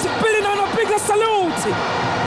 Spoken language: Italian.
has been on salute.